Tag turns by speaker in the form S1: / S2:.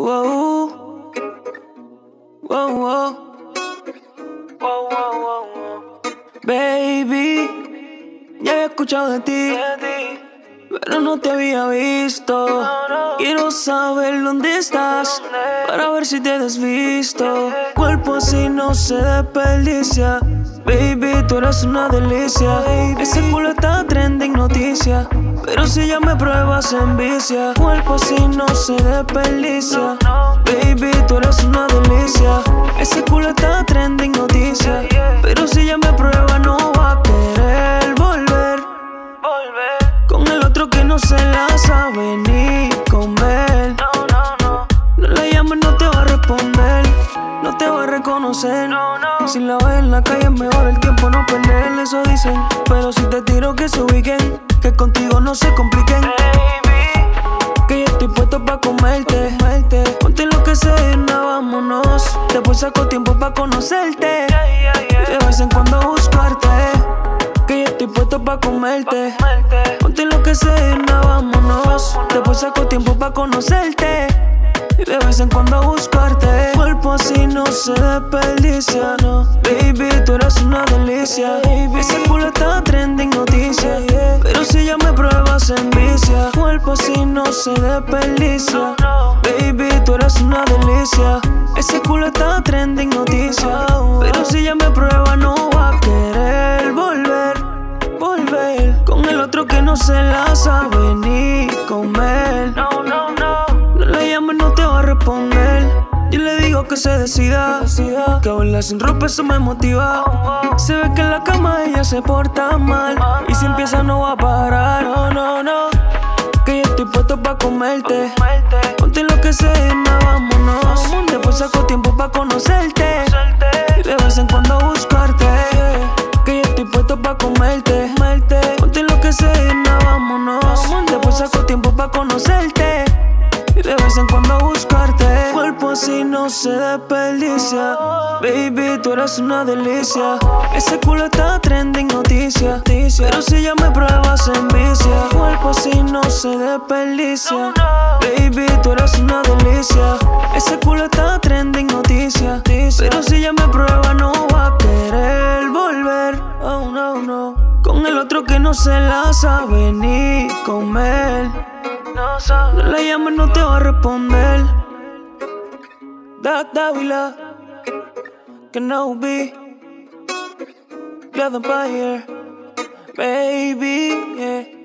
S1: Wow. Wow, wow. Wow, wow, wow, Baby, ya he escuchado de ti, pero no te había visto. Quiero saber dónde estás para ver si te desvisto. Cuerpo así no se desperdicia. Baby, tú eres una delicia. Ese culo está trending noticia. Pero si ya me pruebas en vicia, cuerpo así no se desperdicia. Baby, tú eres una delicia. Ese culo está trending noticia. Pero si ya me prueba, no va a querer volver. Con el otro que no se la sabe ni comer. No la llames, no te va a responder. No te va a reconocer. Si la ves en la calle es mejor el tiempo no perder, eso dicen. Pero si te tiro que se ubiquen que contigo no se compliquen. Que yo estoy puesto pa' comerte. Ponte lo que sea, vámonos. Después saco tiempo pa' conocerte. De vez en cuando buscarte. Que yo estoy puesto pa' comerte. Ponte lo que sea, vámonos. Después saco tiempo pa' conocerte. De vez en cuando buscarte. Cuerpo así no se desperdicia, no. Baby, tú eres una delicia. Ese culo está trending noticia. Pero si ya me pruebas en vicia, cuerpo así no se desperdicia. Baby, tú eres una delicia. Ese culo está trending noticia. Pero si ya me prueba, no va a querer volver, volver. Con el otro que no se la sabe ni comer. Que se decida, que verla sin ropa eso me motiva. Se ve que en la cama ella se porta mal y si empieza no va a parar. No, no, no. Que yo estoy puesto pa comerte. Ponte lo que sea, vámonos. Después saco tiempo pa conocerte. Así no se desperdicia. Baby, tú eres una delicia. Ese culo está trending noticia. Pero si ya me pruebas en vicia. Cuerpo así no se desperdicia. Baby, tú eres una delicia. Ese culo está trending noticia. Pero si ya me prueba, no va a querer volver. Oh, no, no. Con el otro que no se la sabe ni comer. No le llames, no te va a responder. Da Dávila, que no be. Gather by here, baby, yeah.